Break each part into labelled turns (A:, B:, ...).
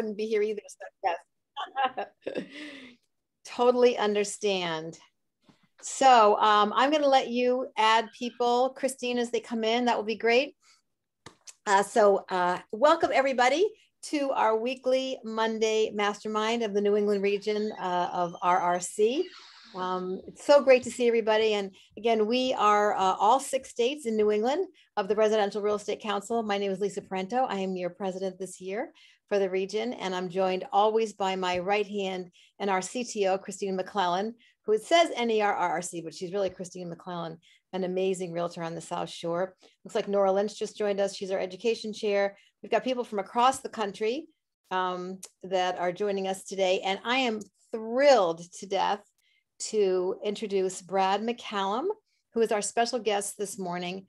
A: wouldn't be here either. So yes. totally understand. So um, I'm going to let you add people, Christine, as they come in. That will be great. Uh, so uh, welcome everybody to our weekly Monday mastermind of the New England region uh, of RRC. Um, it's so great to see everybody. And again, we are uh, all six states in New England of the Residential Real Estate Council. My name is Lisa Parento. I am your president this year for the region, and I'm joined always by my right hand and our CTO, Christine McClellan, who it says NERRRC, but she's really Christine McClellan, an amazing realtor on the South Shore. Looks like Nora Lynch just joined us. She's our education chair. We've got people from across the country um, that are joining us today, and I am thrilled to death to introduce Brad McCallum, who is our special guest this morning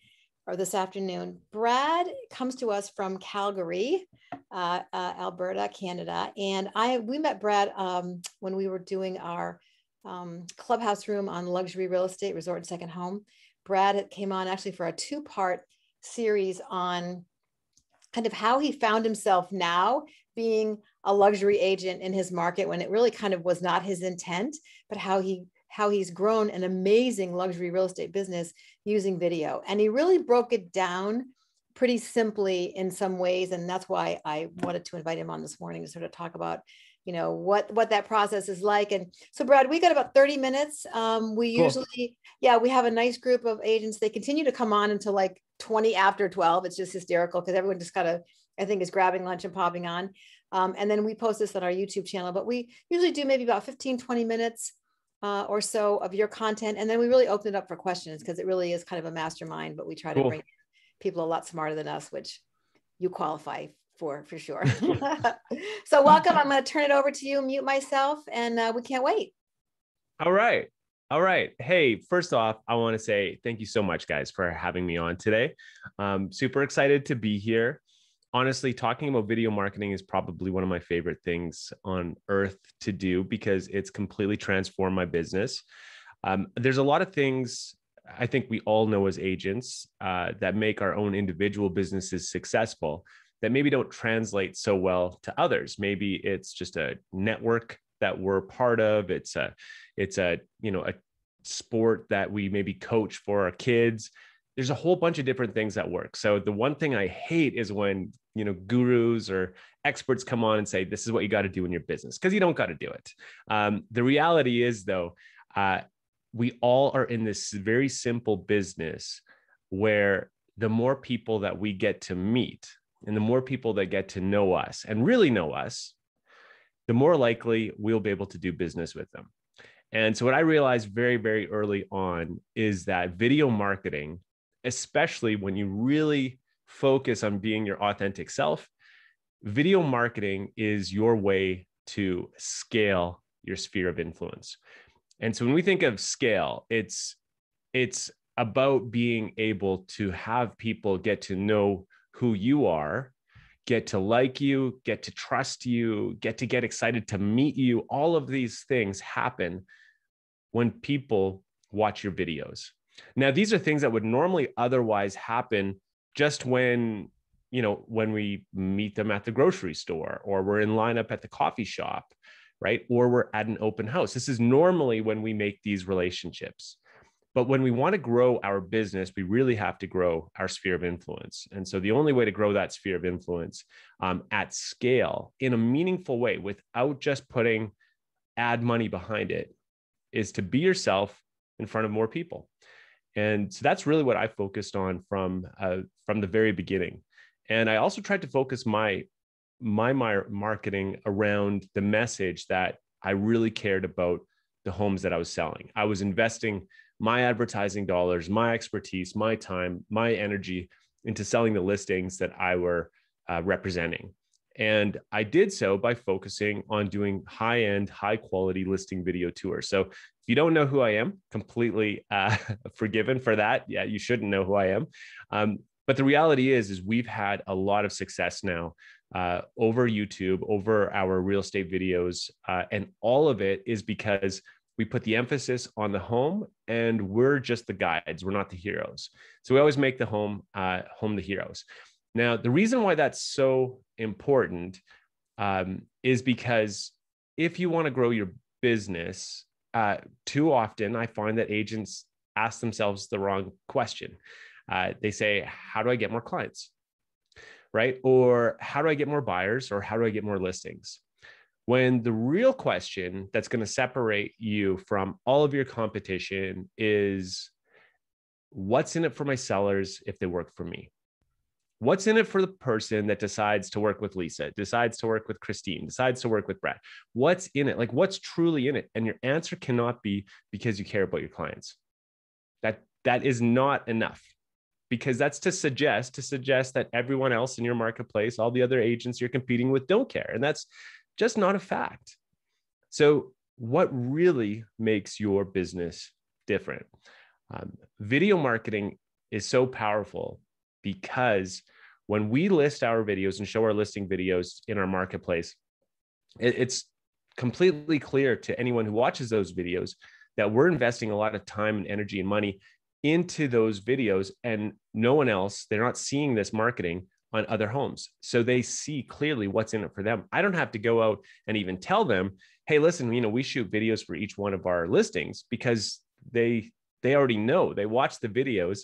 A: or this afternoon. Brad comes to us from Calgary, uh, uh, Alberta, Canada, and I we met Brad um, when we were doing our um, clubhouse room on luxury real estate, resort and second home. Brad came on actually for a two-part series on kind of how he found himself now being a luxury agent in his market when it really kind of was not his intent, but how he how he's grown an amazing luxury real estate business using video. And he really broke it down pretty simply in some ways. And that's why I wanted to invite him on this morning to sort of talk about, you know, what, what that process is like. And so Brad, we got about 30 minutes. Um, we cool. usually, yeah, we have a nice group of agents. They continue to come on until like 20 after 12. It's just hysterical because everyone just kind of, I think is grabbing lunch and popping on. Um, and then we post this on our YouTube channel, but we usually do maybe about 15, 20 minutes uh, or so of your content. And then we really open it up for questions because it really is kind of a mastermind, but we try cool. to bring people a lot smarter than us, which you qualify for, for sure. so welcome. I'm going to turn it over to you, mute myself, and uh, we can't wait.
B: All right. All right. Hey, first off, I want to say thank you so much, guys, for having me on today. I'm super excited to be here honestly, talking about video marketing is probably one of my favorite things on earth to do because it's completely transformed my business. Um, there's a lot of things I think we all know as agents uh, that make our own individual businesses successful that maybe don't translate so well to others. Maybe it's just a network that we're part of. It's a, it's a, you know, a sport that we maybe coach for our kids there's a whole bunch of different things that work. So the one thing I hate is when, you know, gurus or experts come on and say, this is what you got to do in your business, because you don't got to do it. Um, the reality is, though, uh, we all are in this very simple business where the more people that we get to meet and the more people that get to know us and really know us, the more likely we'll be able to do business with them. And so, what I realized very, very early on is that video marketing especially when you really focus on being your authentic self, video marketing is your way to scale your sphere of influence. And so when we think of scale, it's it's about being able to have people get to know who you are, get to like you, get to trust you, get to get excited to meet you. All of these things happen when people watch your videos. Now, these are things that would normally otherwise happen just when, you know, when we meet them at the grocery store or we're in line up at the coffee shop, right? Or we're at an open house. This is normally when we make these relationships. But when we want to grow our business, we really have to grow our sphere of influence. And so the only way to grow that sphere of influence um, at scale in a meaningful way without just putting ad money behind it is to be yourself in front of more people and so that's really what i focused on from uh, from the very beginning. And i also tried to focus my my, marketing around the message that i really cared about the homes that i was selling. I was investing my advertising dollars my expertise my time my energy into selling the listings that i were uh, representing and I did so by focusing on doing high end, high quality listing video tours. So if you don't know who I am, completely uh, forgiven for that. Yeah, you shouldn't know who I am. Um, but the reality is, is we've had a lot of success now uh, over YouTube, over our real estate videos, uh, and all of it is because we put the emphasis on the home, and we're just the guides. We're not the heroes. So we always make the home uh, home the heroes. Now, the reason why that's so important um, is because if you want to grow your business, uh, too often I find that agents ask themselves the wrong question. Uh, they say, How do I get more clients? Right? Or how do I get more buyers? Or how do I get more listings? When the real question that's going to separate you from all of your competition is what's in it for my sellers if they work for me? What's in it for the person that decides to work with Lisa, decides to work with Christine, decides to work with Brad? What's in it? Like, what's truly in it? And your answer cannot be because you care about your clients. That that is not enough because that's to suggest to suggest that everyone else in your marketplace, all the other agents you're competing with, don't care, and that's just not a fact. So, what really makes your business different? Um, video marketing is so powerful because when we list our videos and show our listing videos in our marketplace, it, it's completely clear to anyone who watches those videos that we're investing a lot of time and energy and money into those videos and no one else they're not seeing this marketing on other homes. So they see clearly what's in it for them. I don't have to go out and even tell them hey listen you know we shoot videos for each one of our listings because they they already know. They watch the videos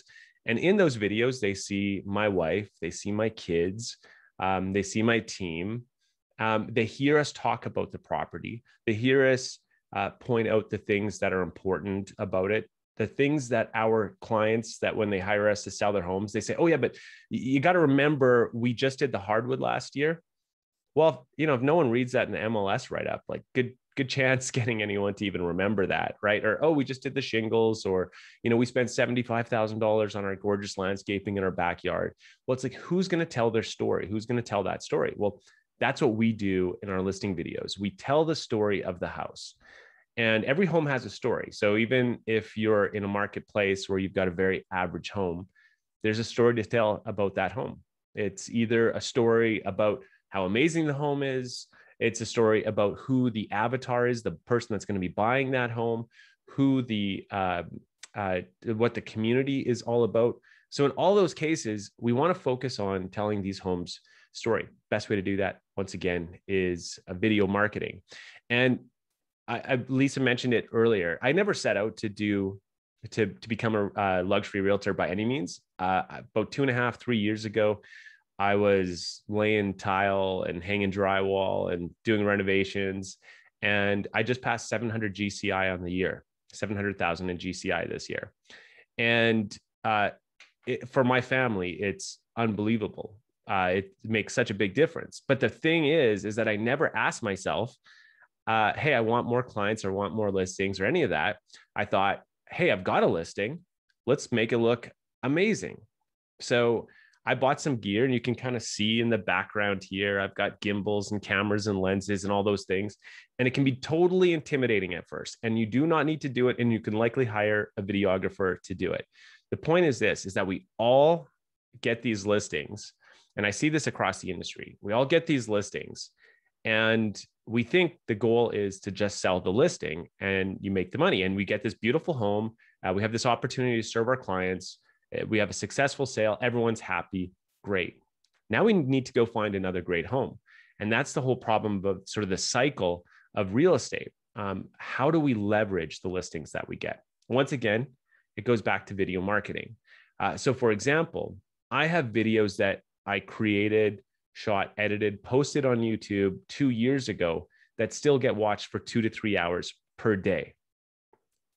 B: and in those videos they see my wife they see my kids um, they see my team. Um, they hear us talk about the property. They hear us uh, point out the things that are important about it. The things that our clients that when they hire us to sell their homes they say oh yeah but you got to remember we just did the hardwood last year. Well you know if no one reads that in the mls write up like good good chance getting anyone to even remember that right? Or oh we just did the shingles or you know we spent $75000 on our gorgeous landscaping in our backyard. Well it's like who's going to tell their story? Who's going to tell that story? Well that's what we do in our listing videos. We tell the story of the house. And every home has a story. So even if you're in a marketplace where you've got a very average home, there's a story to tell about that home. It's either a story about how amazing the home is, it's a story about who the avatar is, the person that's going to be buying that home, who the uh, uh, what the community is all about. So in all those cases, we want to focus on telling these homes story. Best way to do that, once again, is a video marketing. And I, I, Lisa mentioned it earlier. I never set out to do to to become a uh, luxury realtor by any means. Uh, about two and a half, three years ago, I was laying tile and hanging drywall and doing renovations, and I just passed 700 GCI on the year, 700,000 in GCI this year, and uh, it, for my family, it's unbelievable. Uh, it makes such a big difference. But the thing is, is that I never asked myself uh, hey, I want more clients or want more listings or any of that. I thought, hey, I've got a listing. Let's make it look amazing. So I bought some gear and you can kind of see in the background here, I've got gimbals and cameras and lenses and all those things. And it can be totally intimidating at first. And you do not need to do it. And you can likely hire a videographer to do it. The point is this is that we all get these listings. And I see this across the industry. We all get these listings and we think the goal is to just sell the listing and you make the money and we get this beautiful home uh, we have this opportunity to serve our clients we have a successful sale. Everyone's happy. Great. Now we need to go find another great home. And that's the whole problem of sort of the cycle of real estate. Um, how do we leverage the listings that we get? Once again it goes back to video marketing. Uh, so for example i have videos that i created shot, edited, posted on YouTube two years ago that still get watched for two to three hours per day.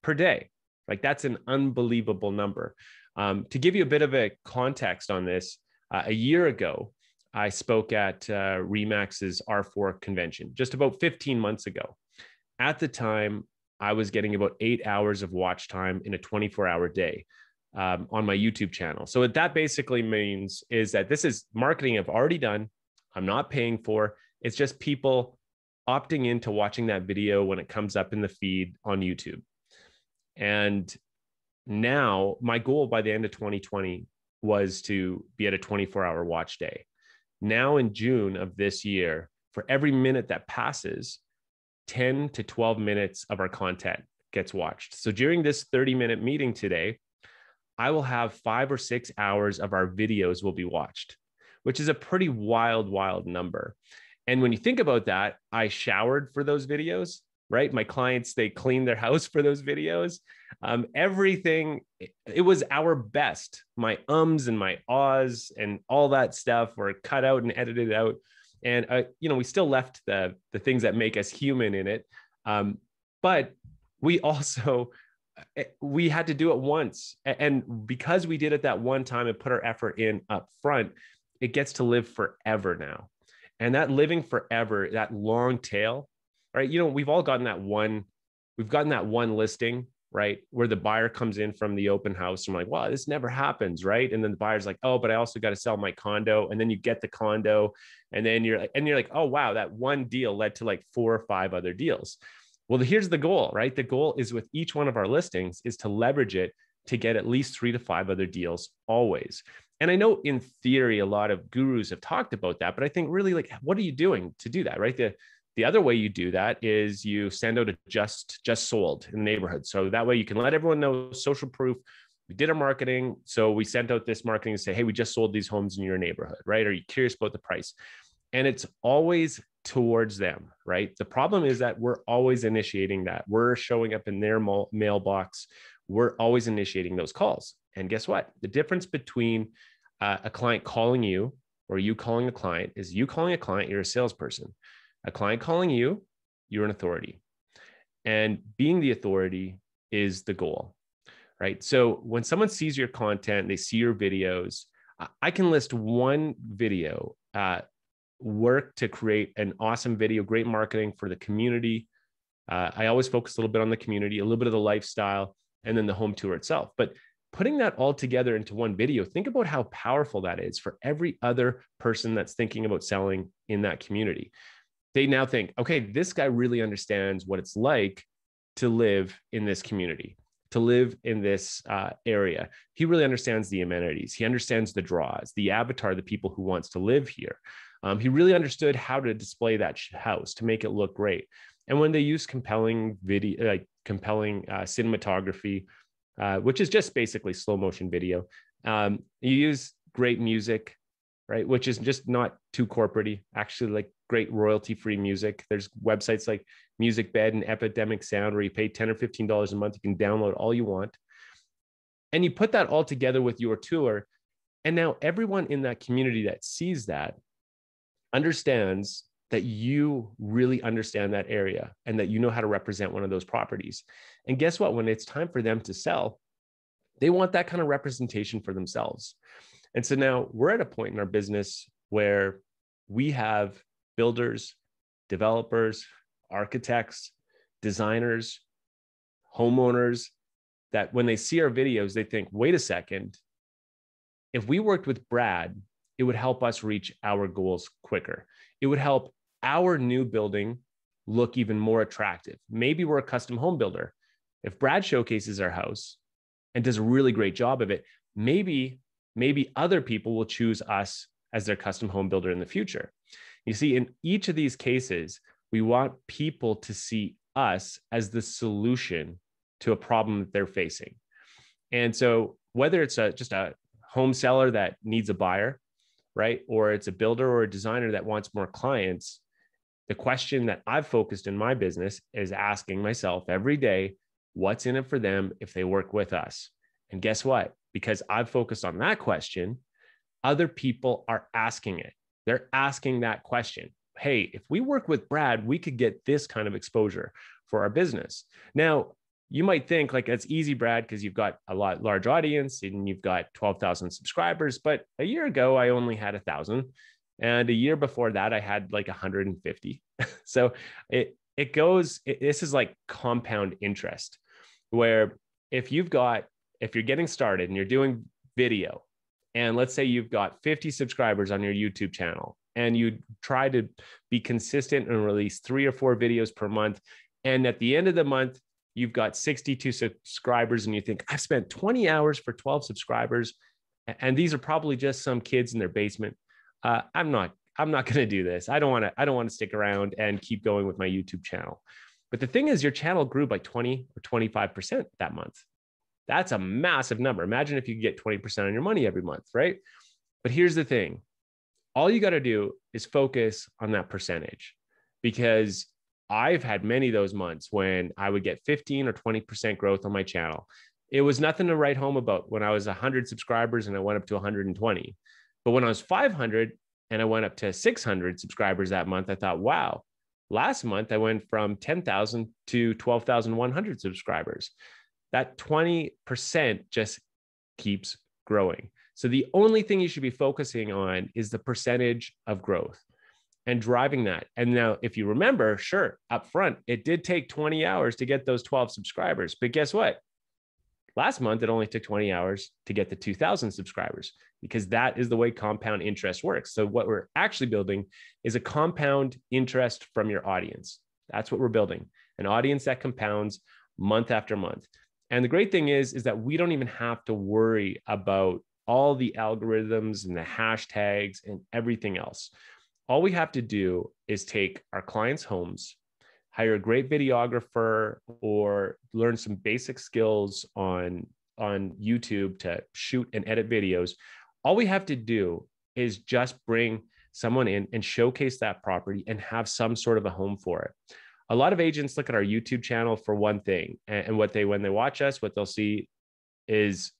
B: Per day. Like that's an unbelievable number. Um, to give you a bit of a context on this, uh, a year ago, I spoke at uh, Remax's R4 convention just about 15 months ago. At the time, I was getting about eight hours of watch time in a 24 hour day um, on my YouTube channel. So what that basically means is that this is marketing I've already done. I'm not paying for. It's just people opting into watching that video when it comes up in the feed on YouTube. And now my goal by the end of 2020 was to be at a 24 hour watch day. Now in June of this year, for every minute that passes, 10 to 12 minutes of our content gets watched. So during this 30 minute meeting today, I will have five or six hours of our videos will be watched, which is a pretty wild, wild number. And when you think about that, I showered for those videos, right? My clients, they clean their house for those videos. Um, everything, it was our best. My ums and my ahs and all that stuff were cut out and edited out. And, uh, you know, we still left the, the things that make us human in it. Um, but we also, eh, we had to do it once. And because we did it that one time and put our effort in up front, it gets to live forever now. And that living forever, that long tail, right? You know, we've all gotten that one, we've gotten that one listing, right? Where the buyer comes in from the open house. And I'm like, wow, this never happens, right? And then the buyer's like, oh, but I also got to sell my condo. And then you get the condo. And then you're like, and you're like, oh wow, that one deal led to like four or five other deals. Well, here's the goal, right? The goal is with each one of our listings is to leverage it to get at least three to five other deals always. And I know in theory, a lot of gurus have talked about that, but I think really like, what are you doing to do that, right? The, the other way you do that is you send out a just just sold in the neighborhood. So that way you can let everyone know social proof. We did our marketing. So we sent out this marketing to say, hey, we just sold these homes in your neighborhood, right? Are you curious about the price? And it's always towards them, right? The problem is that we're always initiating that. We're showing up in their mailbox. We're always initiating those calls. And guess what? The difference between uh, a client calling you or you calling a client is you calling a client, you're a salesperson. A client calling you, you're an authority. And being the authority is the goal, right? So when someone sees your content, they see your videos, I can list one video, uh, work to create an awesome video, great marketing for the community. Uh, I always focus a little bit on the community, a little bit of the lifestyle, and then the home tour itself. But putting that all together into one video, think about how powerful that is for every other person that's thinking about selling in that community. They now think, okay, this guy really understands what it's like to live in this community, to live in this uh, area. He really understands the amenities. He understands the draws, the avatar, the people who wants to live here. Um, he really understood how to display that house to make it look great. And when they use compelling video, like compelling uh, cinematography, uh, which is just basically slow motion video. Um, you use great music, right? Which is just not too corporatey, actually like great royalty free music. There's websites like MusicBed and Epidemic Sound where you pay 10 or $15 a month. You can download all you want. And you put that all together with your tour. And now everyone in that community that sees that understands that you really understand that area and that you know how to represent one of those properties. And guess what? When it's time for them to sell, they want that kind of representation for themselves. And so now we're at a point in our business where we have builders, developers, architects, designers, homeowners that when they see our videos, they think, wait a second, if we worked with Brad, it would help us reach our goals quicker. It would help our new building look even more attractive. Maybe we're a custom home builder. If Brad showcases our house and does a really great job of it, maybe maybe other people will choose us as their custom home builder in the future. You see, in each of these cases, we want people to see us as the solution to a problem that they're facing. And so, whether it's a, just a home seller that needs a buyer, right, or it's a builder or a designer that wants more clients, the question that I've focused in my business is asking myself every day, what's in it for them if they work with us? And guess what? Because I've focused on that question, other people are asking it. They're asking that question. Hey, if we work with Brad, we could get this kind of exposure for our business. Now, you might think like it's easy, Brad, because you've got a lot large audience and you've got 12,000 subscribers. But a year ago, I only had a thousand. And a year before that, I had like 150. so it it goes, it, this is like compound interest, where if you've got, if you're getting started and you're doing video, and let's say you've got 50 subscribers on your YouTube channel, and you try to be consistent and release three or four videos per month. And at the end of the month, you've got 62 subscribers, and you think, I've spent 20 hours for 12 subscribers. And these are probably just some kids in their basement uh, I'm not I'm not going to do this. I don't want to I don't want to stick around and keep going with my YouTube channel. But the thing is your channel grew by 20 or 25% that month. That's a massive number. Imagine if you get 20% on your money every month, right? But here's the thing. all you got to do is focus on that percentage because I've had many of those months when I would get 15 or 20% growth on my channel. It was nothing to write home about when I was 100 subscribers and I went up to 120. But when I was 500 and I went up to 600 subscribers that month, I thought, wow, last month I went from 10,000 to 12,100 subscribers. That 20% just keeps growing. So the only thing you should be focusing on is the percentage of growth and driving that. And now, if you remember, sure, up front, it did take 20 hours to get those 12 subscribers. But guess what? Last month, it only took 20 hours to get the 2000 subscribers because that is the way compound interest works. So, what we're actually building is a compound interest from your audience. That's what we're building an audience that compounds month after month. And the great thing is, is that we don't even have to worry about all the algorithms and the hashtags and everything else all we have to do is take our clients' homes, hire a great videographer, or learn some basic skills on, on YouTube to shoot and edit videos. All we have to do is just bring someone in and showcase that property and have some sort of a home for it. A lot of agents look at our YouTube channel for one thing, and what they when they watch us, what they'll see is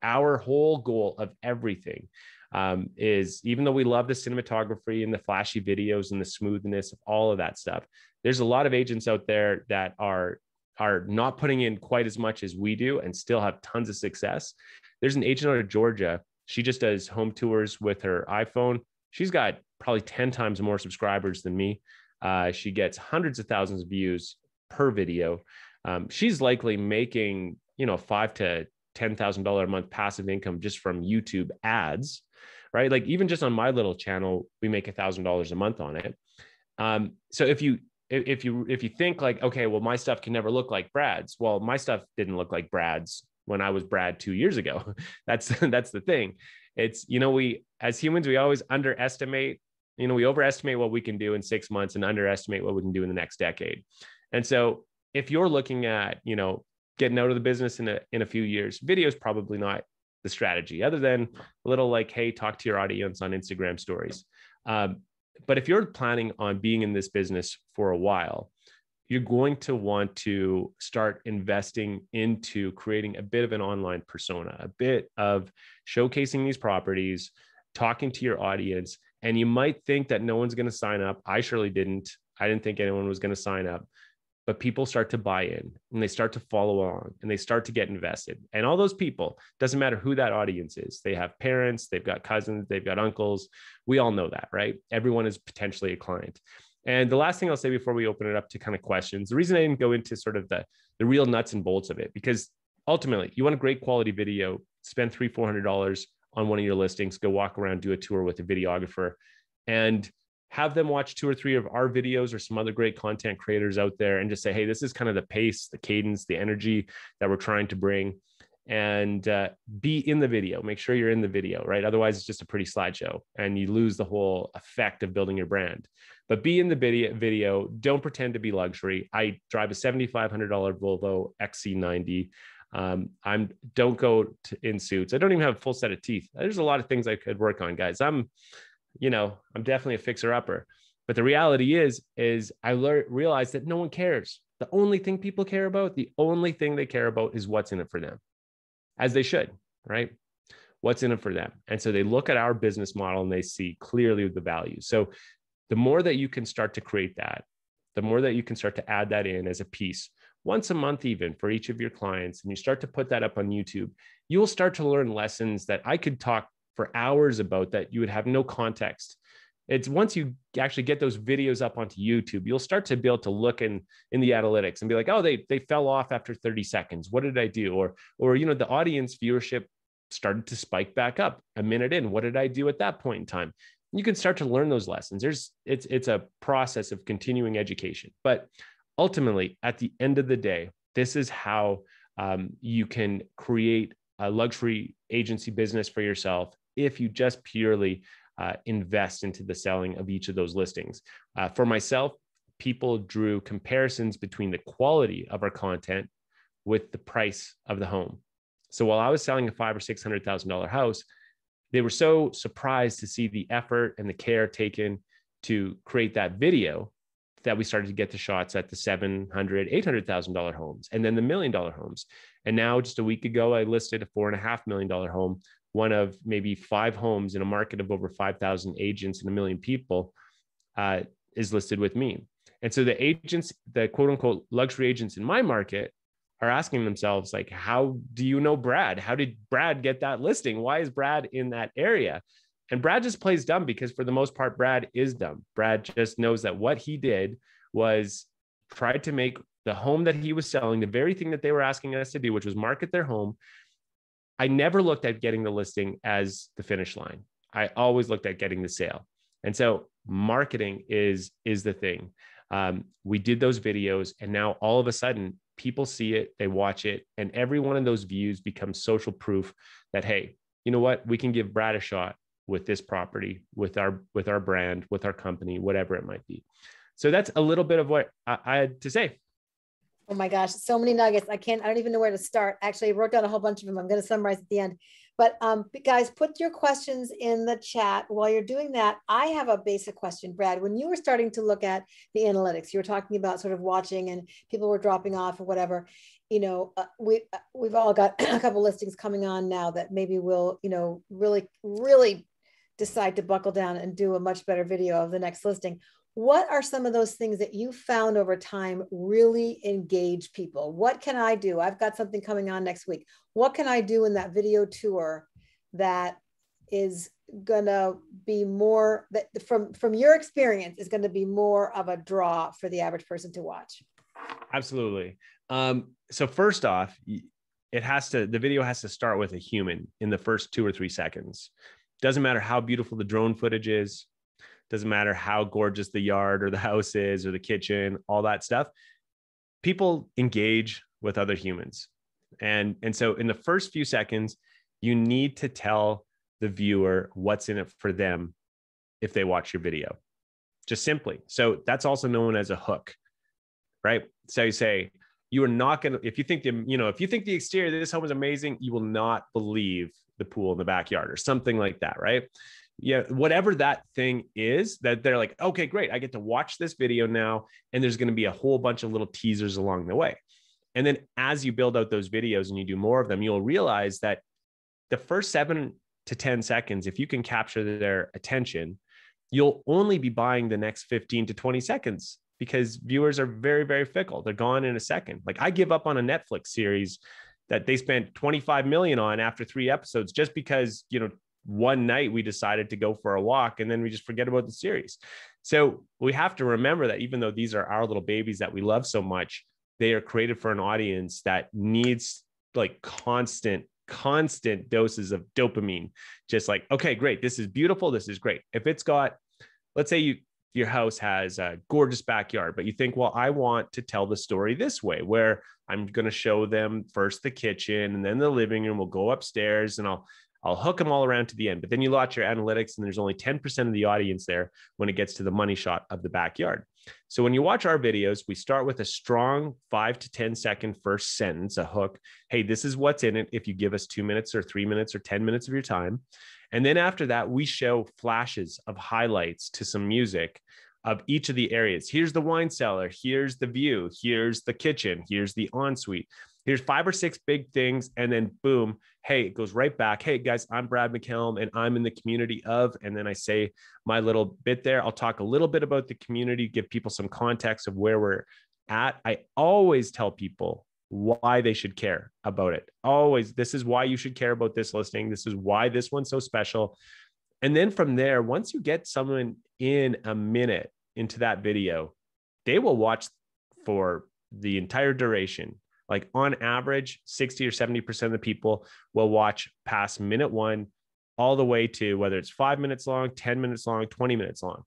B: our whole goal of everything um, is even though we love the cinematography and the flashy videos and the smoothness of all of that stuff, there's a lot of agents out there that are are not putting in quite as much as we do and still have tons of success. There's an agent out of Georgia. She just does home tours with her iPhone. She's got probably 10 times more subscribers than me. Uh, she gets hundreds of thousands of views per video. Um, she's likely making, you know, five to ten thousand dollar a month passive income just from YouTube ads right? Like even just on my little channel, we make a thousand dollars a month on it. Um, so if you if you if you think like, okay, well, my stuff can never look like Brad's. Well, my stuff didn't look like Brad's when I was Brad two years ago. that's that's the thing. It's you know we as humans we always underestimate. You know we overestimate what we can do in six months and underestimate what we can do in the next decade. And so if you're looking at you know getting out of the business in a in a few years, video is probably not the strategy other than a little like hey talk to your audience on instagram stories um, but if you're planning on being in this business for a while you're going to want to start investing into creating a bit of an online persona a bit of showcasing these properties talking to your audience and you might think that no one's going to sign up. I surely didn't. I didn't think anyone was going to sign up. But people start to buy in and they start to follow along and they start to get invested. And all those people doesn't matter who that audience is. They have parents they've got cousins they've got uncles. We all know that right? Everyone is potentially a client. And the last thing i'll say before we open it up to kind of questions the reason i didn't go into sort of the the real nuts and bolts of it because ultimately you want a great quality video spend three four hundred dollars on one of your listings go walk around do a tour with a videographer and have them watch two or three of our videos or some other great content creators out there and just say, hey, this is kind of the pace, the cadence, the energy that we're trying to bring. And uh, be in the video. Make sure you're in the video, right? Otherwise, it's just a pretty slideshow and you lose the whole effect of building your brand. But be in the video. Video. Don't pretend to be luxury. I drive a $7,500 Volvo XC90. Um, I'm don't go to, in suits. I don't even have a full set of teeth. There's a lot of things I could work on, guys. I'm you know, I'm definitely a fixer upper. But the reality is, is I learned realized that no one cares. The only thing people care about, the only thing they care about is what's in it for them, as they should, right? What's in it for them. And so they look at our business model and they see clearly the value. So the more that you can start to create that, the more that you can start to add that in as a piece once a month, even for each of your clients, and you start to put that up on YouTube, you will start to learn lessons that I could talk for hours about that you would have no context. It's once you actually get those videos up onto youtube you'll start to be able to look in in the analytics and be like oh they they fell off after 30 seconds. What did i do? Or or you know the audience viewership started to spike back up a minute in. What did i do at that point in time? You can start to learn those lessons. There's it's it's a process of continuing education. But ultimately at the end of the day this is how um, you can create a luxury agency business for yourself if you just purely uh, invest into the selling of each of those listings. Uh, for myself, people drew comparisons between the quality of our content with the price of the home. So while I was selling a five or six hundred thousand dollar house, they were so surprised to see the effort and the care taken to create that video that we started to get the shots at the 700 $800000 homes and then the million dollar homes. And now just a week ago i listed a four and a half million dollar home one of maybe five homes in a market of over 5000 agents and a million people uh, is listed with me. And so the agents the quote unquote luxury agents in my market are asking themselves like how do you know brad? How did brad get that listing? Why is brad in that area and brad just plays dumb because for the most part brad is dumb. Brad just knows that what he did was tried to make the home that he was selling the very thing that they were asking us to do which was market their home. I never looked at getting the listing as the finish line. I always looked at getting the sale. And so marketing is is the thing. Um, we did those videos and now all of a sudden people see it, they watch it, and every one of those views becomes social proof that hey, you know what, we can give Brad a shot with this property, with our with our brand, with our company, whatever it might be. So that's a little bit of what I, I had to say.
A: Oh my gosh, so many nuggets. I can't, I don't even know where to start. Actually, I wrote down a whole bunch of them. I'm going to summarize at the end. But um, guys, put your questions in the chat. While you're doing that, I have a basic question, Brad. When you were starting to look at the analytics, you were talking about sort of watching and people were dropping off or whatever. You know, uh, we uh, we've all got a couple listings coming on now that maybe will, you know, really, really decide to buckle down and do a much better video of the next listing. What are some of those things that you found over time really engage people? What can i do? I've got something coming on next week. What can i do in that video tour that is going to be more that from from your experience is going to be more of a draw for the average person to watch?
B: Absolutely. Um, so first off it has to the video has to start with a human in the first two or three seconds doesn't matter how beautiful the drone footage is. Doesn't matter how gorgeous the yard or the house is or the kitchen all that stuff. People engage with other humans. And and so in the first few seconds you need to tell the viewer what's in it for them if they watch your video. Just simply. So that's also known as a hook right? So you say you are not going to if you think the you know if you think the exterior of this home is amazing you will not believe the pool in the backyard or something like that right? Yeah whatever that thing is that they're like okay great i get to watch this video now and there's going to be a whole bunch of little teasers along the way. And then as you build out those videos and you do more of them you'll realize that the first 7 to 10 seconds if you can capture their attention you'll only be buying the next 15 to 20 seconds because viewers are very very fickle. They're gone in a second. Like i give up on a netflix series that they spent 25 million on after three episodes just because you know one night we decided to go for a walk and then we just forget about the series. So we have to remember that even though these are our little babies that we love so much, they are created for an audience that needs like constant constant doses of dopamine just like okay great this is beautiful this is great if it's got let's say you your house has a gorgeous backyard but you think well i want to tell the story this way where i'm going to show them first the kitchen and then the living room we'll go upstairs and i'll I'll hook them all around to the end. But then you launch your analytics, and there's only 10% of the audience there when it gets to the money shot of the backyard. So when you watch our videos, we start with a strong five to 10 second first sentence, a hook. Hey, this is what's in it if you give us two minutes or three minutes or 10 minutes of your time. And then after that, we show flashes of highlights to some music of each of the areas. Here's the wine cellar. Here's the view. Here's the kitchen. Here's the ensuite here's five or six big things and then boom hey it goes right back. Hey guys i'm brad McCallum and i'm in the community of and then i say my little bit there. I'll talk a little bit about the community give people some context of where we're at. I always tell people why they should care about it. Always this is why you should care about this listing. This is why this one's so special. And then from there once you get someone in a minute into that video they will watch for the entire duration like on average 60 or 70% of the people will watch past minute one all the way to whether it's five minutes long 10 minutes long 20 minutes long.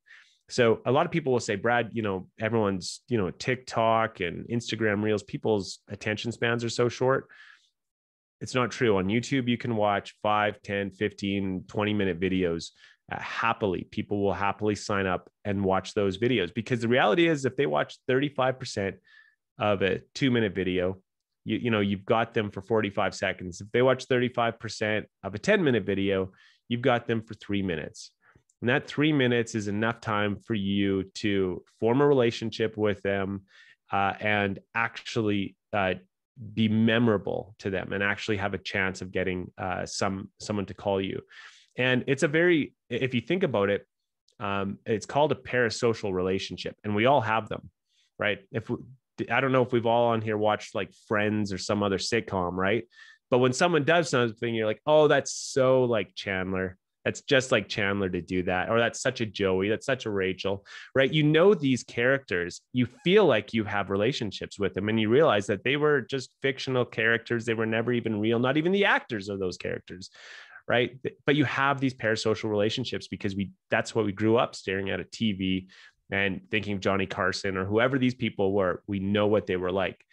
B: So a lot of people will say brad you know everyone's you know tiktok and instagram reels people's attention spans are so short. It's not true. On youtube you can watch 5 10 15 20 minute videos uh, happily. People will happily sign up and watch those videos because the reality is if they watch 35% of a two minute video you, you know you've got them for 45 seconds if they watch 35% of a 10 minute video you've got them for three minutes. And that three minutes is enough time for you to form a relationship with them uh, and actually uh, be memorable to them and actually have a chance of getting uh, some someone to call you. And it's a very, if you think about it, um, it's called a parasocial relationship, and we all have them, right? If we, I don't know if we've all on here watched like Friends or some other sitcom, right? But when someone does something, you're like, oh, that's so like Chandler. That's just like Chandler to do that. Or that's such a Joey. That's such a Rachel, right? You know these characters. You feel like you have relationships with them and you realize that they were just fictional characters. They were never even real, not even the actors of those characters, right? But you have these parasocial relationships because we that's what we grew up staring at a TV and thinking of Johnny Carson or whoever these people were. We know what they were like.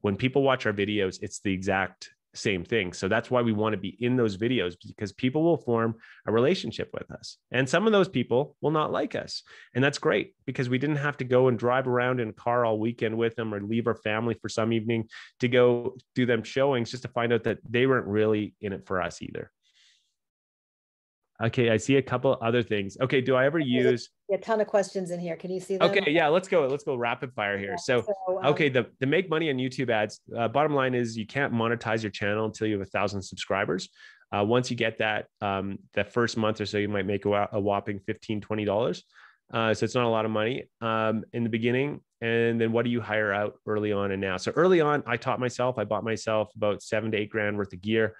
B: When people watch our videos, it's the exact same thing. So that's why we want to be in those videos because people will form a relationship with us. And some of those people will not like us. And that's great because we didn't have to go and drive around in a car all weekend with them or leave our family for some evening to go do them showings just to find out that they weren't really in it for us either. Okay, I see a couple other things. Okay, do I ever use
A: a ton of questions in here? Can you see them?
B: Okay, yeah, let's go. Let's go rapid fire here. Yeah, so, so um, okay, the the make money on YouTube ads. Uh, bottom line is you can't monetize your channel until you have a thousand subscribers. Uh, once you get that, um, that first month or so, you might make a, a whopping 15 20 dollars. Uh, so it's not a lot of money um, in the beginning. And then what do you hire out early on and now? So early on, I taught myself. I bought myself about seven to eight grand worth of gear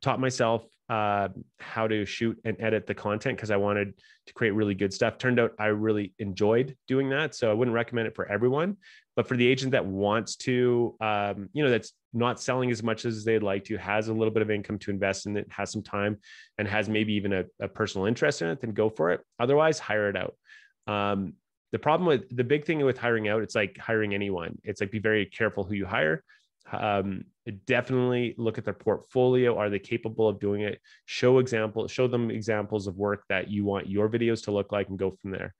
B: taught myself uh, how to shoot and edit the content because I wanted to create really good stuff. Turned out I really enjoyed doing that. So I wouldn't recommend it for everyone, but for the agent that wants to, um, you know, that's not selling as much as they'd like to, has a little bit of income to invest in it, has some time, and has maybe even a, a personal interest in it, then go for it. Otherwise, hire it out. Um, the problem with the big thing with hiring out, it's like hiring anyone. It's like be very careful who you hire um, definitely look at their portfolio. Are they capable of doing it? Show example show them examples of work that you want your videos to look like and go from there.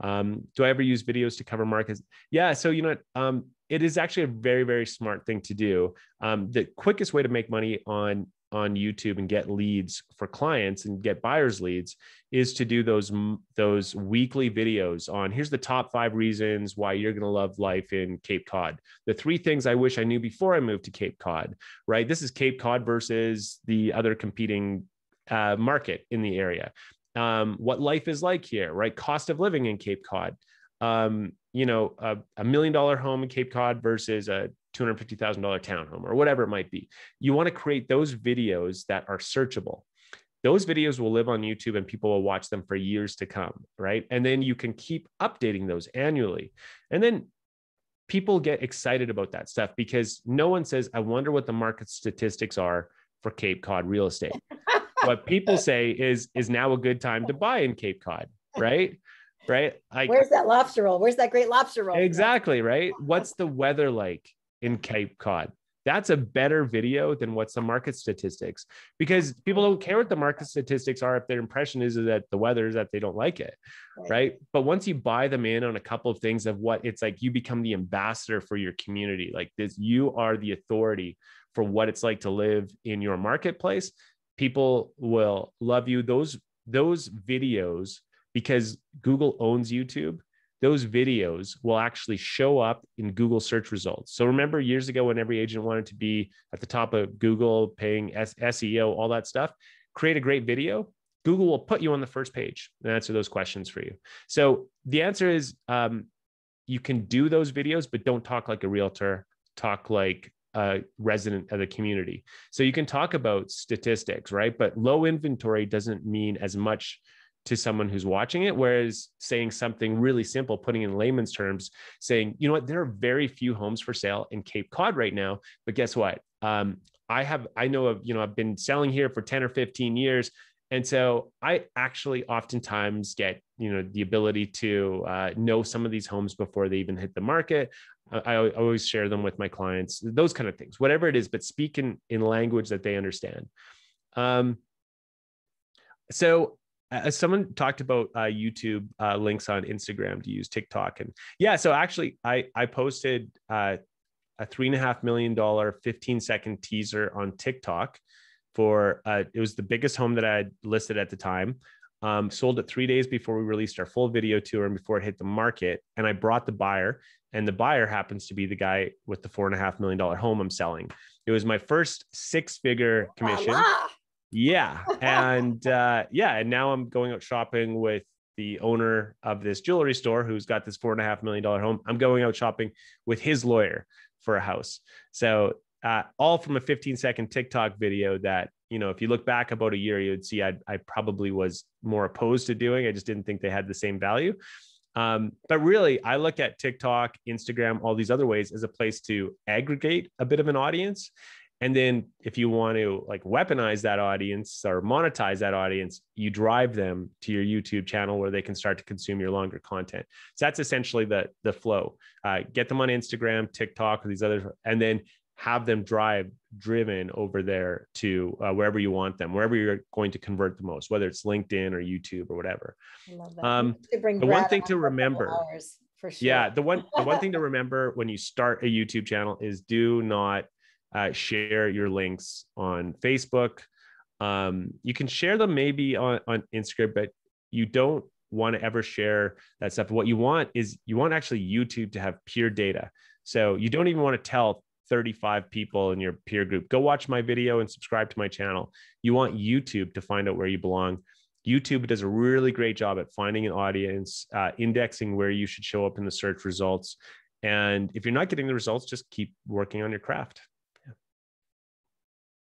B: Um, do i ever use videos to cover markets? Yeah so you know um, it is actually a very very smart thing to do. Um, the quickest way to make money on on YouTube and get leads for clients and get buyers leads is to do those those weekly videos on here's the top 5 reasons why you're going to love life in Cape Cod. The three things I wish I knew before I moved to Cape Cod, right? This is Cape Cod versus the other competing uh, market in the area. Um, what life is like here, right? Cost of living in Cape Cod. Um, you know, a, a million dollar home in Cape Cod versus a $250,000 townhome or whatever it might be. You want to create those videos that are searchable. Those videos will live on YouTube and people will watch them for years to come, right? And then you can keep updating those annually. And then people get excited about that stuff because no one says, I wonder what the market statistics are for Cape Cod real estate. what people say is, is now a good time to buy in Cape Cod, right? Right?
A: Like, Where's that lobster roll? Where's that great lobster roll?
B: Exactly, right? What's the weather like? in Cape Cod. That's a better video than what's the market statistics because people don't care what the market statistics are if their impression is that the weather is that they don't like it. Right. right. But once you buy them in on a couple of things of what it's like, you become the ambassador for your community. Like this, you are the authority for what it's like to live in your marketplace. People will love you. Those, those videos, because Google owns YouTube, those videos will actually show up in Google search results. So remember years ago when every agent wanted to be at the top of Google, paying SEO, all that stuff, create a great video. Google will put you on the first page and answer those questions for you. So the answer is um, you can do those videos, but don't talk like a realtor, talk like a resident of the community. So you can talk about statistics, right? But low inventory doesn't mean as much to someone who's watching it. Whereas saying something really simple, putting in layman's terms, saying, you know what, there are very few homes for sale in Cape Cod right now. But guess what? Um, I have, I know of, you know, I've been selling here for 10 or 15 years. And so I actually oftentimes get, you know, the ability to uh, know some of these homes before they even hit the market. I, I, always share them with my clients, those kind of things, whatever it is, but speak in, in language that they understand. Um, so uh, someone talked about uh, YouTube uh, links on Instagram to use TikTok, and yeah, so actually, I I posted uh, a three and a half million dollar, fifteen second teaser on TikTok for uh, it was the biggest home that I had listed at the time. Um, sold it three days before we released our full video tour and before it hit the market. And I brought the buyer, and the buyer happens to be the guy with the four and a half million dollar home I'm selling. It was my first six figure commission. Yeah. And uh, yeah. And now I'm going out shopping with the owner of this jewelry store who's got this four and a half million dollar home. I'm going out shopping with his lawyer for a house. So uh, all from a 15 second TikTok video that, you know, if you look back about a year, you'd see I, I probably was more opposed to doing. I just didn't think they had the same value. Um, but really, I look at TikTok, Instagram, all these other ways as a place to aggregate a bit of an audience. And then if you want to like weaponize that audience or monetize that audience, you drive them to your YouTube channel where they can start to consume your longer content. So that's essentially the the flow. Uh, get them on Instagram, TikTok, or these other, and then have them drive driven over there to uh, wherever you want them, wherever you're going to convert the most, whether it's LinkedIn or YouTube or whatever. Um, the one thing to remember, for sure. yeah, the one the one thing to remember when you start a YouTube channel is do not uh, share your links on Facebook. Um, you can share them maybe on, on Instagram, but you don't want to ever share that stuff. What you want is you want actually YouTube to have peer data. So you don't even want to tell 35 people in your peer group, go watch my video and subscribe to my channel. You want YouTube to find out where you belong. YouTube does a really great job at finding an audience, uh, indexing where you should show up in the search results. And if you're not getting the results, just keep working on your craft.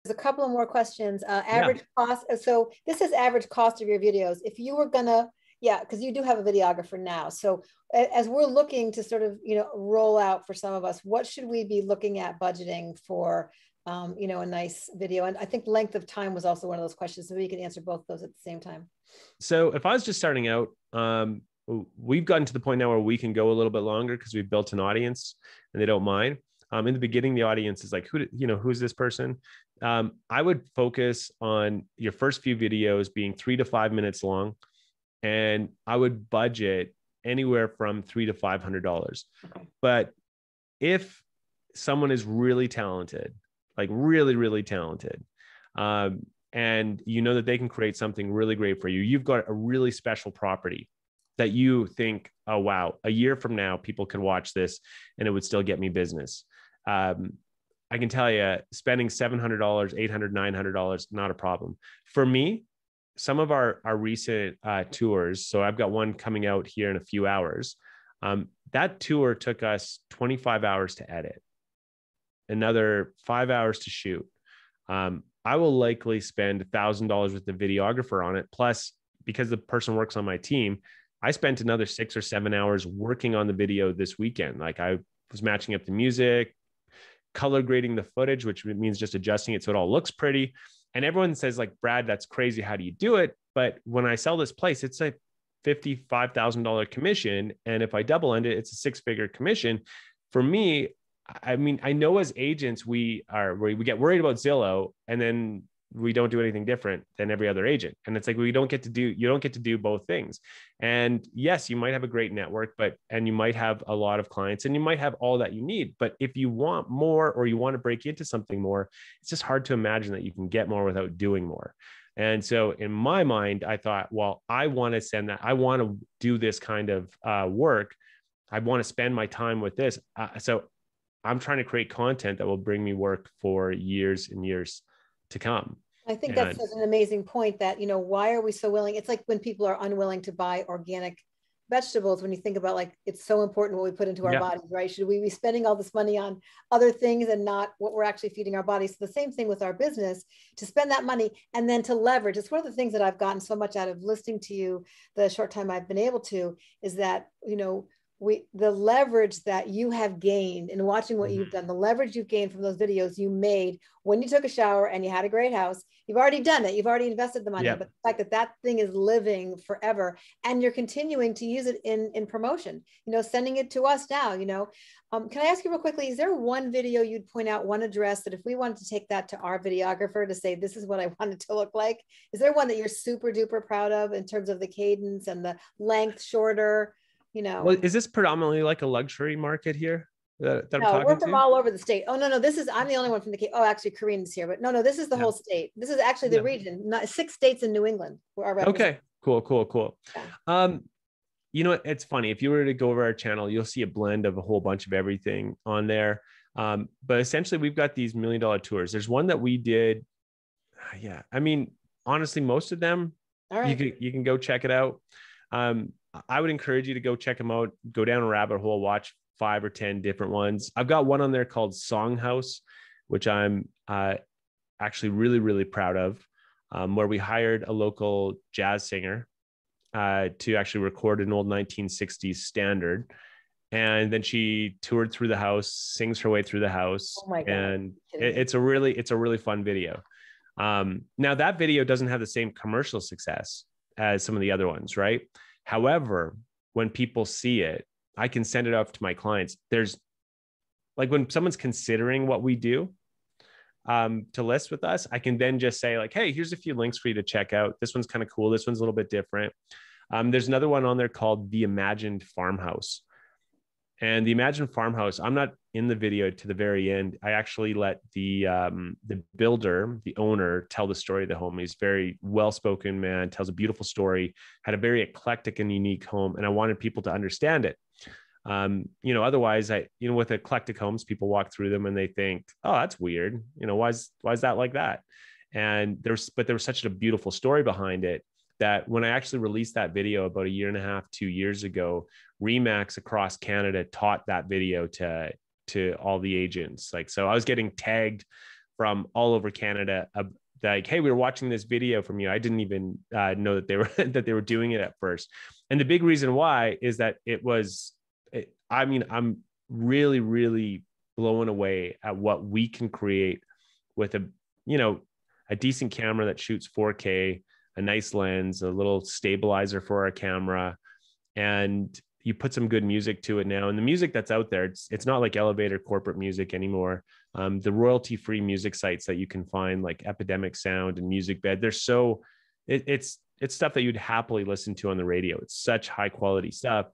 A: There's a couple of more questions. Uh, average yeah. cost. So this is average cost of your videos. If you were gonna, yeah, because you do have a videographer now. So as we're looking to sort of, you know, roll out for some of us, what should we be looking at budgeting for, um, you know, a nice video? And I think length of time was also one of those questions. So we can answer both those at the same time.
B: So if I was just starting out, um, we've gotten to the point now where we can go a little bit longer because we've built an audience and they don't mind. Um, in the beginning, the audience is like, who, you know, who's this person? um, I would focus on your first few videos being three to five minutes long, and I would budget anywhere from three to five hundred dollars. But if someone is really talented, like really, really talented, um, and you know that they can create something really great for you, you've got a really special property that you think, oh wow, a year from now people can watch this and it would still get me business. Um, I can tell you spending $700, $800, $900, not a problem. For me, some of our, our recent uh, tours, so I've got one coming out here in a few hours. Um, that tour took us 25 hours to edit, another five hours to shoot. Um, I will likely spend $1,000 with the videographer on it. Plus, because the person works on my team, I spent another six or seven hours working on the video this weekend. Like I was matching up the music, color grading the footage, which means just adjusting it so it all looks pretty. And everyone says, like, Brad, that's crazy. How do you do it? But when I sell this place, it's a $55,000 commission. And if I double end it, it's a six figure commission. For me, I mean, I know as agents, we are, we get worried about Zillow and then we don't do anything different than every other agent. And it's like we don't get to do you don't get to do both things. And yes you might have a great network but and you might have a lot of clients and you might have all that you need. But if you want more or you want to break into something more it's just hard to imagine that you can get more without doing more. And so in my mind i thought well i want to send that i want to do this kind of uh, work. I want to spend my time with this. Uh, so i'm trying to create content that will bring me work for years and years to come.
A: I think and, that's an amazing point that, you know, why are we so willing? It's like when people are unwilling to buy organic vegetables, when you think about like, it's so important what we put into our yeah. bodies, right? Should we be spending all this money on other things and not what we're actually feeding our bodies? So the same thing with our business, to spend that money and then to leverage. It's one of the things that I've gotten so much out of listening to you the short time I've been able to is that, you know, we the leverage that you have gained in watching what you've mm-hmm. done the leverage you've gained from those videos you made when you took a shower and you had a great house you've already done it you've already invested the money yep. but the fact that that thing is living forever and you're continuing to use it in in promotion you know sending it to us now you know um, can i ask you real quickly is there one video you'd point out one address that if we wanted to take that to our videographer to say this is what i want it to look like is there one that you're super duper proud of in terms of the cadence and the length shorter you know
B: well is this predominantly like a luxury market here that, that
A: no, we're from to? all over the state. Oh no, no, this is I'm the only one from the Cape. Oh, actually, Corinne's here, but no, no, this is the yeah. whole state. This is actually the yeah. region. Not, six states in New England
B: are Okay, cool, cool, cool. Yeah. Um, you know, it's funny if you were to go over our channel, you'll see a blend of a whole bunch of everything on there. Um, but essentially, we've got these million dollar tours. There's one that we did. Yeah, I mean, honestly, most of them all right. you can you can go check it out. Um, I would encourage you to go check them out. Go down a rabbit hole, watch five or 10 different ones. I've got one on there called Song House, which I'm uh, actually really, really proud of, um, where we hired a local jazz singer uh, to actually record an old 1960s standard. And then she toured through the house, sings her way through the house. Oh and it, it's a really, it's a really fun video. Um, now that video doesn't have the same commercial success as some of the other ones, right? However, when people see it, I can send it off to my clients. There's like when someone's considering what we do um, to list with us, I can then just say like, hey, here's a few links for you to check out. This one's kind of cool. This one's a little bit different. Um, there's another one on there called the Imagined Farmhouse. And the Imagined Farmhouse, I'm not in the video to the very end. I actually let the um, the builder, the owner, tell the story of the home. He's very well spoken man, tells a beautiful story, had a very eclectic and unique home, and I wanted people to understand it. Um, you know, otherwise, I you know with eclectic homes, people walk through them and they think, oh, that's weird. You know, why is why is that like that? And there's but there was such a beautiful story behind it that when I actually released that video about a year and a half, two years ago, Remax across Canada taught that video to to all the agents. Like, so I was getting tagged from all over Canada. Uh, like, hey, we were watching this video from you. I didn't even uh, know that they were that they were doing it at first. And the big reason why is that it was. It, I mean, I'm really, really blown away at what we can create with a, you know, a decent camera that shoots 4K, a nice lens, a little stabilizer for our camera, and you put some good music to it now. And the music that's out there it's it's not like elevator corporate music anymore. Um, the royalty free music sites that you can find like epidemic sound and Musicbed they're so it, it's it's stuff that you'd happily listen to on the radio. It's such high quality stuff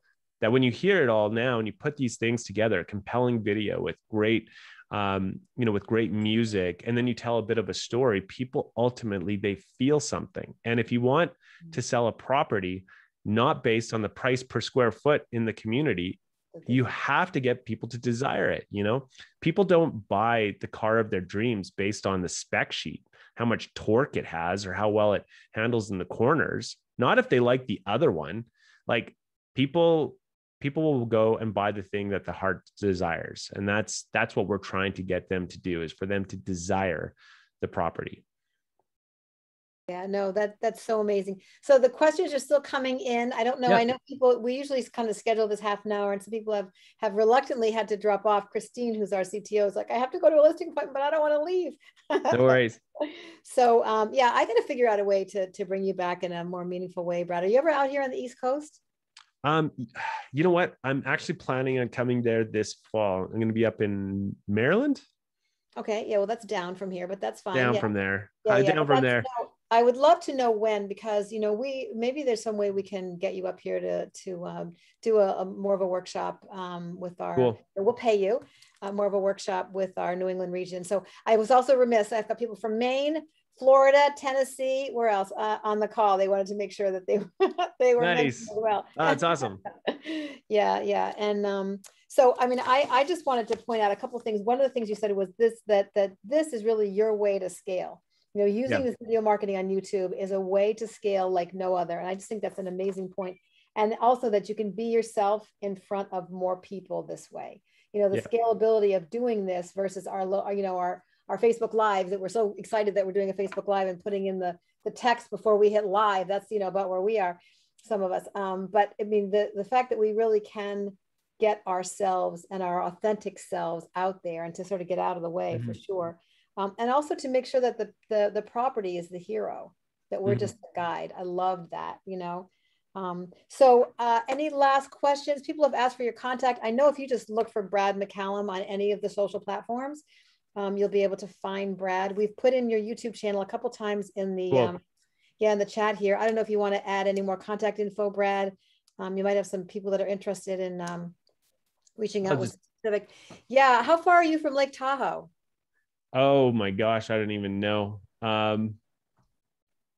B: that when you hear it all now and you put these things together compelling video with great um, you know with great music and then you tell a bit of a story people ultimately they feel something. And if you want to sell a property not based on the price per square foot in the community. You have to get people to desire it you know? People don't buy the car of their dreams based on the spec sheet how much torque it has or how well it handles in the corners not if they like the other one. Like people people will go and buy the thing that the heart desires and that's that's what we're trying to get them to do is for them to desire the property
A: yeah, no, that that's so amazing. So the questions are still coming in. I don't know. Yep. I know people. We usually kind of schedule this half an hour, and some people have have reluctantly had to drop off. Christine, who's our CTO, is like, I have to go to a listing appointment, but I don't want to leave.
B: No worries.
A: so um, yeah, I got to figure out a way to to bring you back in a more meaningful way. Brad, are you ever out here on the East Coast?
B: Um, you know what? I'm actually planning on coming there this fall. I'm going to be up in Maryland.
A: Okay, yeah, well, that's down from here, but that's fine.
B: Down
A: yeah.
B: from there. Yeah, uh, yeah, down from there.
A: No, I would love to know when because you know we maybe there's some way we can get you up here to to um, do a, a, more of a workshop um, with our. Cool. We'll pay you uh, more of a workshop with our New England region. So I was also remiss. I've got people from Maine, Florida, Tennessee, where else uh, on the call? They wanted to make sure that they they were
B: nice. well. Oh, that's awesome.
A: yeah, yeah, and um, so I mean, I I just wanted to point out a couple of things. One of the things you said was this that that this is really your way to scale you know using this video marketing on youtube is a way to scale like no other and i just think that's an amazing point and also that you can be yourself in front of more people this way you know the yeah. scalability of doing this versus our you know our our facebook live that we're so excited that we're doing a facebook live and putting in the the text before we hit live that's you know about where we are some of us um, but i mean the the fact that we really can get ourselves and our authentic selves out there and to sort of get out of the way mm-hmm. for sure um, and also to make sure that the, the, the property is the hero, that we're mm-hmm. just the guide. I love that, you know. Um, so uh, any last questions? People have asked for your contact. I know if you just look for Brad McCallum on any of the social platforms, um, you'll be able to find Brad. We've put in your YouTube channel a couple times in the, cool. um, yeah, in the chat here. I don't know if you want to add any more contact info, Brad. Um, you might have some people that are interested in um, reaching out with Pacific. Yeah. How far are you from Lake Tahoe?
B: Oh my gosh, I don't even know. Um,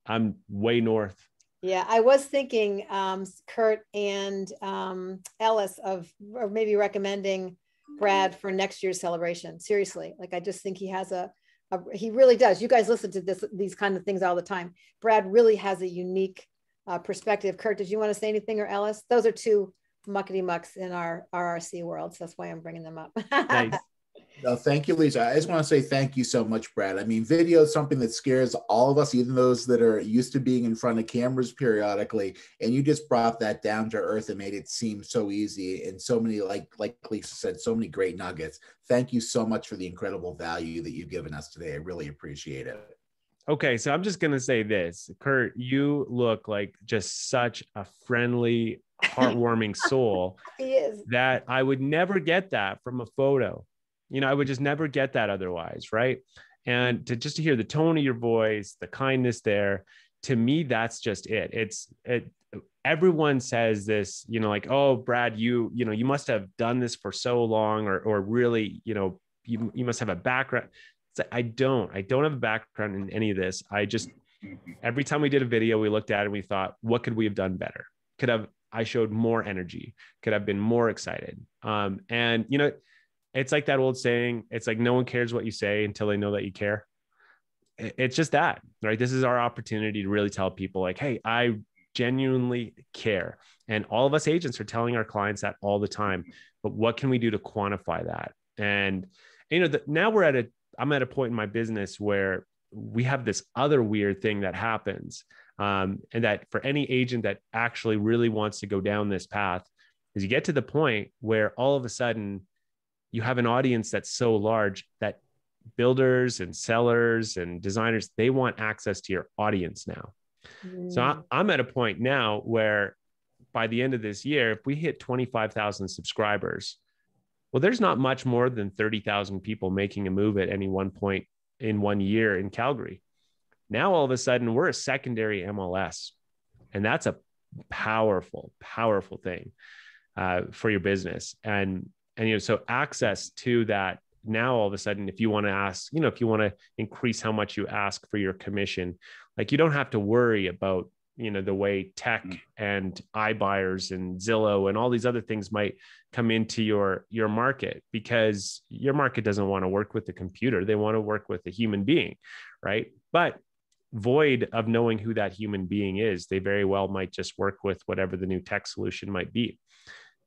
B: I'm way north.
A: Yeah, I was thinking um, Kurt and um, Ellis of or maybe recommending Brad for next year's celebration. Seriously, like I just think he has a, a, he really does. You guys listen to this these kind of things all the time. Brad really has a unique uh, perspective. Kurt, did you want to say anything or Ellis? Those are two muckety mucks in our RRC world, so that's why I'm bringing them up. nice.
C: No, thank you, Lisa. I just want to say thank you so much, Brad. I mean, video is something that scares all of us, even those that are used to being in front of cameras periodically. And you just brought that down to earth and made it seem so easy. And so many, like like Lisa said, so many great nuggets. Thank you so much for the incredible value that you've given us today. I really appreciate it.
B: Okay, so I'm just gonna say this, Kurt. You look like just such a friendly, heartwarming soul.
A: he is.
B: That I would never get that from a photo you know i would just never get that otherwise right? And to just to hear the tone of your voice the kindness there to me that's just it. It's it everyone says this you know like oh brad you you know you must have done this for so long or or really you know you, you must have a background. I don't i don't have a background in any of this. I just every time we did a video we looked at it and we thought what could we have done better? Could have i showed more energy could have been more excited. Um, and you know it's like that old saying it's like no one cares what you say until they know that you care. It's just that right? This is our opportunity to really tell people like hey i genuinely care. And all of us agents are telling our clients that all the time but what can we do to quantify that? And you know the, now we're at a i'm at a point in my business where we have this other weird thing that happens um, and that for any agent that actually really wants to go down this path is you get to the point where all of a sudden you have an audience that's so large that builders and sellers and designers they want access to your audience now. Mm. so I, i'm at a point now where by the end of this year if we hit 25000 subscribers well there's not much more than 30000 people making a move at any one point in one year in calgary. Now all of a sudden we're a secondary mls and that's a powerful powerful thing uh, for your business. And and you know so access to that now all of a sudden if you want to ask you know if you want to increase how much you ask for your commission like you don't have to worry about you know the way tech mm. and iBuyers and Zillow and all these other things might come into your your market because your market doesn't want to work with the computer. They want to work with a human being right? But void of knowing who that human being is they very well might just work with whatever the new tech solution might be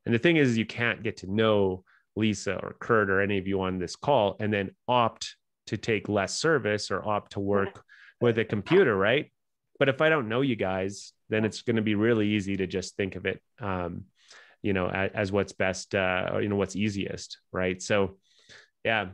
B: and the thing is, you can't get to know Lisa or Kurt or any of you on this call and then opt to take less service or opt to work with a computer, right? But if I don't know you guys, then it's going to be really easy to just think of it, um, you know, as, as what's best, uh, or, you know, what's easiest, right? So, yeah,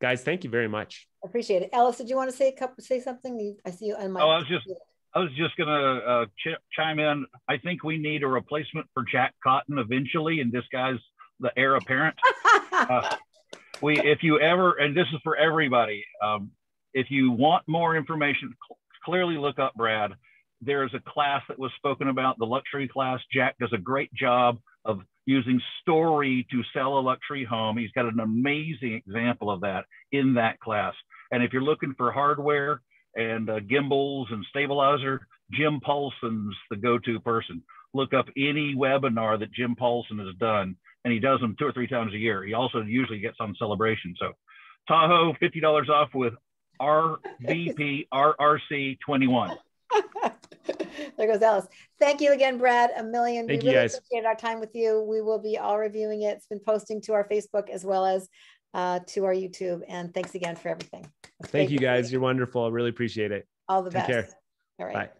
B: guys, thank you very much.
A: Appreciate it. Ellis, did you want to say a couple, say something? I see you on my.
D: Oh, I was just I was just going to uh, ch- chime in. I think we need a replacement for Jack Cotton eventually, and this guy's the heir apparent. uh, we, if you ever, and this is for everybody, um, if you want more information, cl- clearly look up Brad. There's a class that was spoken about, the luxury class. Jack does a great job of using story to sell a luxury home. He's got an amazing example of that in that class. And if you're looking for hardware, and uh, gimbals and stabilizer, Jim Paulson's the go-to person. Look up any webinar that Jim Paulson has done, and he does them two or three times a year. He also usually gets on celebration. So Tahoe, $50 off with RVP RRC 21.
A: there goes Ellis. Thank you again, Brad. A million.
B: Thank we you really guys.
A: appreciate our time with you. We will be all reviewing it. It's been posting to our Facebook as well as uh, to our YouTube. And thanks again for everything.
B: Thank you guys. You're wonderful. I really appreciate it.
A: All the best.
B: Take
A: best.
B: care.
A: All right.
B: Bye.